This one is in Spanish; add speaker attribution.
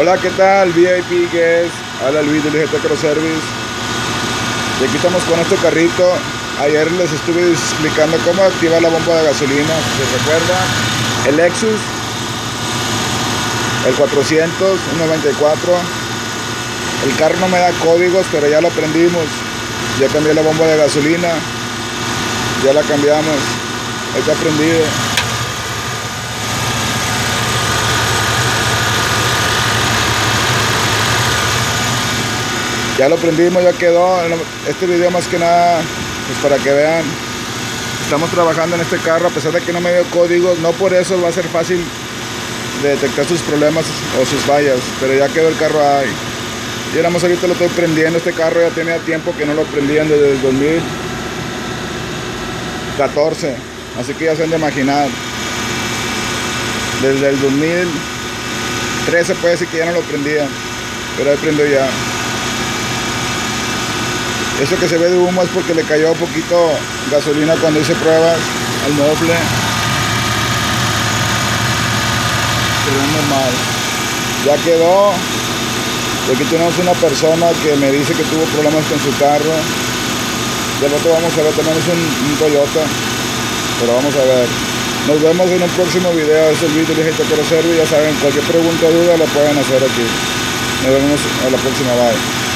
Speaker 1: Hola, ¿qué tal? VIP Guest, habla Luis del GT Cross Service. Y aquí estamos con este carrito. Ayer les estuve explicando cómo activar la bomba de gasolina, si se recuerda. El Lexus, el 400, 194. El carro no me da códigos, pero ya lo aprendimos. Ya cambié la bomba de gasolina. Ya la cambiamos. Está aprendido. Ya lo prendimos, ya quedó. Este video más que nada, pues para que vean. Estamos trabajando en este carro, a pesar de que no me dio códigos, no por eso va a ser fácil de detectar sus problemas o sus fallas, pero ya quedó el carro ahí. Y ahora más ahorita lo estoy prendiendo, este carro ya tenía tiempo que no lo prendían desde el 2014, así que ya se han de imaginar. Desde el 2013 puede decir que ya no lo prendían, pero ahí prendo ya. Eso que se ve de humo es porque le cayó un poquito gasolina cuando hice pruebas al ve normal. Ya quedó. Y aquí tenemos una persona que me dice que tuvo problemas con su carro. De rato vamos a ver, es un, Toyota. Pero vamos a ver. Nos vemos en un próximo video. Es el video de GT Servo. Ya saben, cualquier pregunta o duda la pueden hacer aquí. Nos vemos a la próxima. Bye.